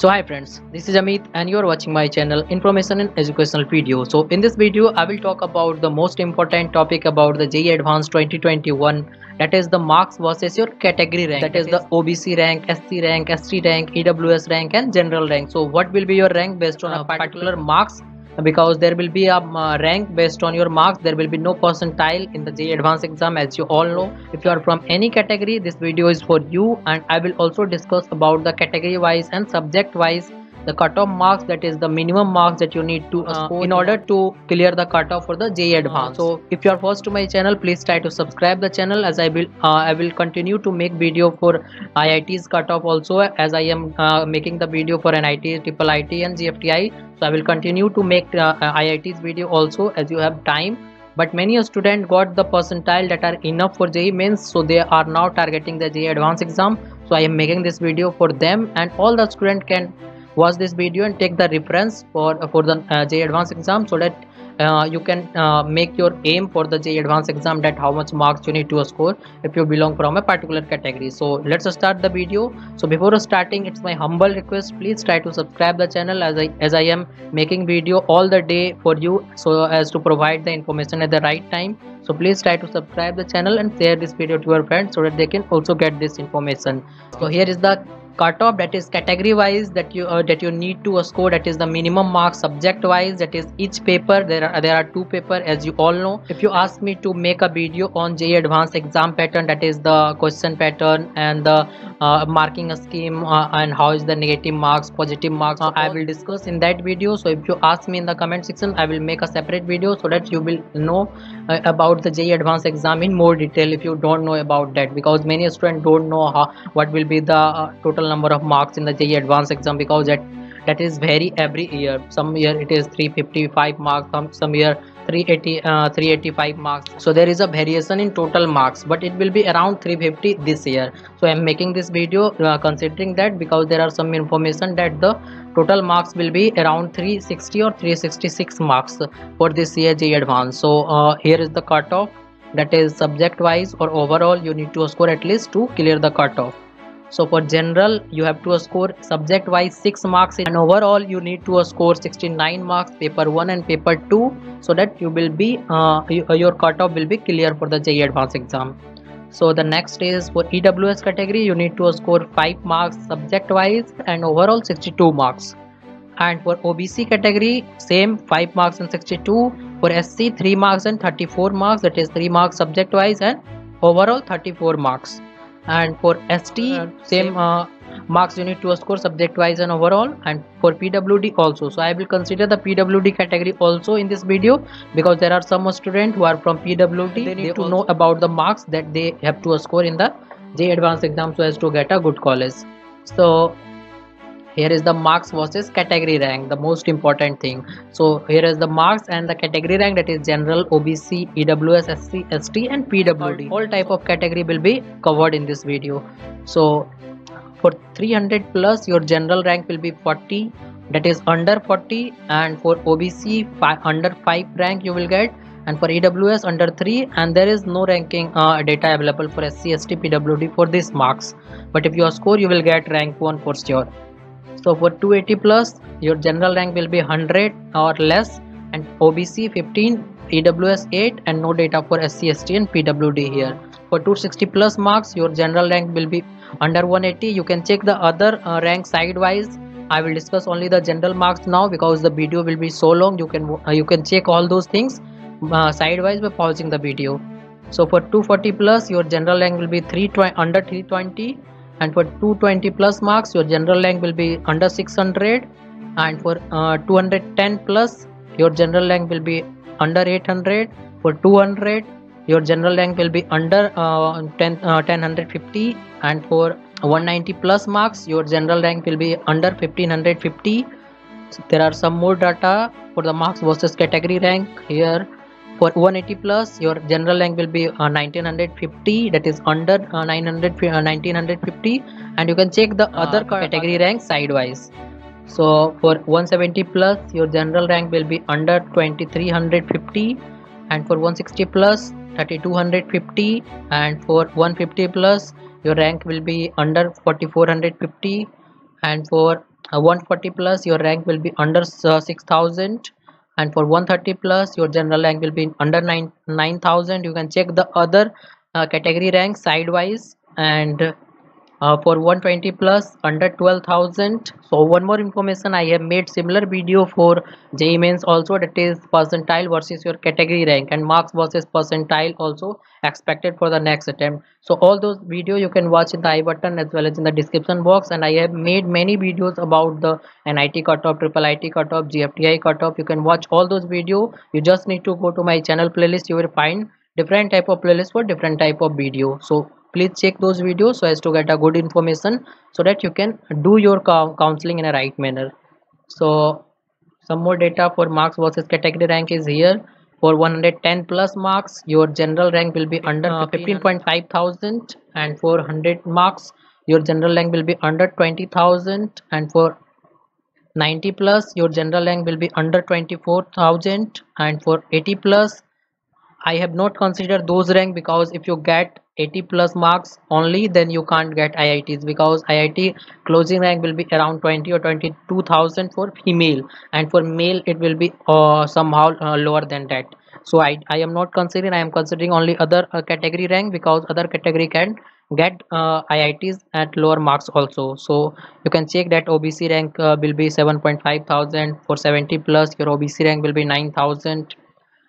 So hi friends, this is Amit and you are watching my channel Information and Educational Video. So in this video I will talk about the most important topic about the JEE Advanced 2021 that is the marks versus your category rank that is the OBC rank, SC rank, ST rank, EWS rank and general rank. So what will be your rank based on a particular marks because there will be a uh, rank based on your marks there will be no percentile in the JEE advanced exam as you all know. If you are from any category this video is for you and I will also discuss about the category wise and subject wise the cutoff marks that is the minimum marks that you need to uh, in order to clear the cutoff for the JEE advanced so if you are first to my channel please try to subscribe the channel as I will uh, I will continue to make video for IIT's cutoff also as I am uh, making the video for NIT, Triple IT and GFTI so I will continue to make uh, IIT's video also as you have time. But many a student got the percentile that are enough for JEE mains so they are now targeting the JEE advanced exam. So I am making this video for them and all the student can watch this video and take the reference for for the uh, JEE advanced exam so that uh, you can uh, make your aim for the JEE advanced exam that how much marks you need to score if you belong from a particular category. So let's start the video. So before starting it's my humble request please try to subscribe the channel as I as I am making video all the day for you so as to provide the information at the right time so please try to subscribe the channel and share this video to your friends so that they can also get this information. So here is the cutoff that is category wise that you uh, that you need to score. That is the minimum mark subject wise that is each paper. There are there are two paper as you all know. If you ask me to make a video on JEE advanced exam pattern that is the question pattern and the uh, marking scheme uh, and how is the negative marks positive marks uh, I will discuss in that video. So if you ask me in the comment section I will make a separate video so that you will know uh, about the JEE advanced exam in more detail if you don't know about that because many students don't know how what will be the uh, total number of marks in the JEE advanced exam because that that is vary every year. Some year it is 355 marks some some year 380 uh, 385 marks. So there is a variation in total marks but it will be around 350 this year. So i am making this video uh, considering that because there are some information that the total marks will be around 360 or 366 marks for this year JEE advanced so uh, here is the cutoff. That is subject wise or overall you need to score at least to clear the cutoff so for general you have to score subject wise 6 marks and overall you need to score 69 marks paper 1 and paper 2 so that you will be uh, your cutoff will be clear for the JEE advanced exam. So the next is for EWS category you need to score 5 marks subject wise and overall 62 marks. And for OBC category same 5 marks and 62 for SC 3 marks and 34 marks that is 3 marks subject wise and overall 34 marks and for ST uh, same uh, marks you need to score subject wise and overall. And for PWD also. So I will consider the PWD category also in this video because there are some students who are from PWD they need to know about the marks that they have to score in the JEE advanced exam so as to get a good college. So here is the marks versus category rank the most important thing. So here is the marks and the category rank that is general obc ews sc st and pwd all type of category will be covered in this video. So for 300 plus your general rank will be 40 that is under 40 and for obc under 5 rank you will get and for ews under 3 and there is no ranking uh, data available for sc st pwd for this marks. But if you score you will get rank 1 for sure so for 280 plus your general rank will be 100 or less and OBC 15 EWS 8 and no data for SCST and PWD here. For 260 plus marks your general rank will be under 180 you can check the other uh, rank sidewise. I will discuss only the general marks now because the video will be so long. You can uh, you can check all those things uh, sidewise by pausing the video. So for 240 plus your general rank will be 320 under 320 and for 220 plus marks your general rank will be under 600 and for uh, 210 plus your general rank will be under 800 for 200 your general rank will be under uh, 10 uh, 1050 and for 190 plus marks your general rank will be under 1550 so there are some more data for the marks versus category rank here for 180 plus your general rank will be uh, 1950 that is under uh, 900 uh, 1950 and you can check the uh, other category rank sidewise. So for 170 plus your general rank will be under 2350 and for 160 plus 3250 and for 150 plus your rank will be under 4450 and for uh, 140 plus your rank will be under uh, 6000 and for 130 plus your general rank will be under 9 9000 you can check the other uh, category rank sidewise. And uh, for 120 plus under 12,000 so one more information I have made similar video for JEE mains also that is percentile versus your category rank and marks versus percentile also expected for the next attempt. So all those video you can watch in the i button as well as in the description box and I have made many videos about the NIT cutoff triple IT cutoff GFTI cutoff. You can watch all those video. You just need to go to my channel playlist. You will find different type of playlist for different type of video. So please check those videos so as to get a good information so that you can do your counseling in a right manner. So some more data for marks versus category rank is here. For 110 plus marks your general rank will be under uh, 15.5 thousand and for 100 marks your general rank will be under 20,000 and for 90 plus your general rank will be under 24,000 and for 80 plus I have not considered those rank because if you get 80 plus marks only then you can't get IITs because IIT closing rank will be around 20 or 22,000 for female and for male it will be uh, somehow uh, lower than that. So I, I am not considering I am considering only other uh, category rank because other category can get uh, IITs at lower marks also. So you can check that OBC rank uh, will be 7.5 thousand for 70 plus your OBC rank will be 9,000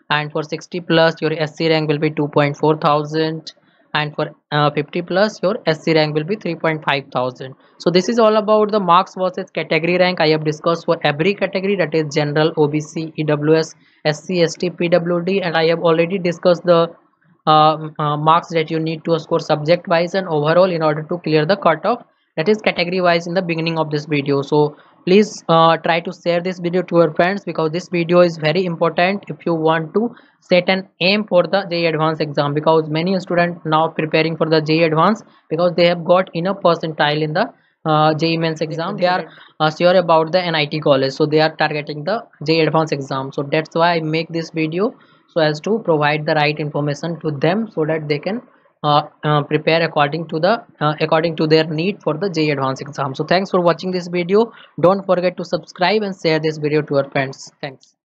and for 60 plus your SC rank will be 2.4 thousand and for uh, 50 plus your SC rank will be 3.5 thousand. So this is all about the marks versus category rank. I have discussed for every category that is general OBC EWS SC ST PWD and I have already discussed the uh, uh, marks that you need to score subject wise and overall in order to clear the cutoff that is category wise in the beginning of this video. So please uh, try to share this video to your friends because this video is very important if you want to set an aim for the JEE advanced exam because many students now preparing for the JEE advanced because they have got enough percentile in the uh, JEE mains exam. they are uh, sure about the NIT college so they are targeting the JEE advanced exam. So that's why I make this video so as to provide the right information to them so that they can prepare according to the uh, according to their need for the JEE advanced exam. So thanks for watching this video. Don't forget to subscribe and share this video to your friends. Thanks